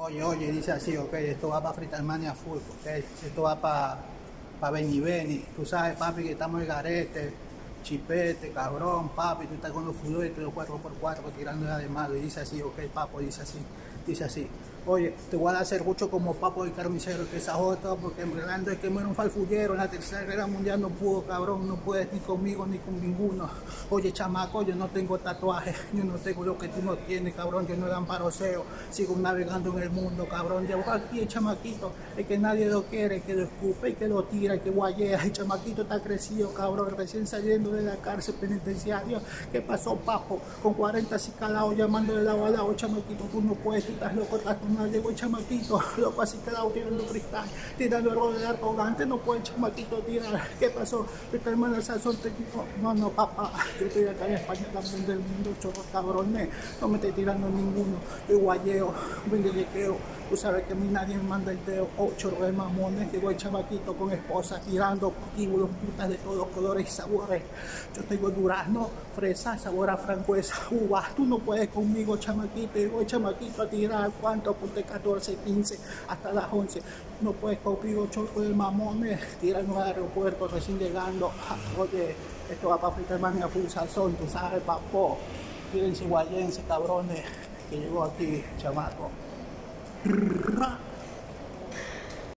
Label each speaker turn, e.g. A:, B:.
A: Oye, oye, dice así, ok, esto va para Fritalmania Full, ok, esto va para pa Beni Beni, tú sabes, papi, que estamos en garete, chipete, cabrón, papi, tú estás con los fuletes, los 4x4 tirando de malo, y dice así, ok, papo, dice así, dice así. Oye, te voy a hacer mucho como papo de carnicero, que esa jota, porque en verdad es que muere un falfullero, en la tercera guerra mundial no pudo, cabrón, no puedes ni conmigo ni con ninguno. Oye, chamaco, yo no tengo tatuajes, yo no tengo lo que tú no tienes, cabrón, yo no dan paroseo, sigo navegando en el mundo, cabrón, llevo aquí el chamaquito, es que nadie lo quiere, que lo escupe y que lo tira y que guayea, el chamaquito está crecido, cabrón, recién saliendo de la cárcel penitenciaria, ¿qué pasó, papo? Con 40 así calados, llamándole la bala, chamaquito, tú no puedes, tú estás loco, estás con llegó el chamaquito, loco así quedado tirando cristal, tirando de arrogante, no puede el chamaquito tirar. ¿Qué pasó? Esta hermana Sazón te dijo, no, no, papá, yo estoy acá en España también del mundo, chorro cabrones, no me estoy tirando ninguno, yo guayeo, vendelequeo, tú sabes que a mí nadie me manda el dedo, chorro de mamones, llegó el chamaquito con esposa, tirando tíbulos, putas de todos colores y sabores, yo tengo durazno, fresa, sabor a francuesa, uva, tú no puedes conmigo, chamaquito, llegó el chamaquito a tirar, ¿cuánto? de 14, 15, hasta las 11. No puedes conmigo, choco de mamones, tiran al aeropuerto recién llegando. Ah, oye, esto va para Fritamania Full Sazón, tú sabes, papo. Tírense guayense, cabrones, que llegó aquí, chamaco. 咕咕咕咕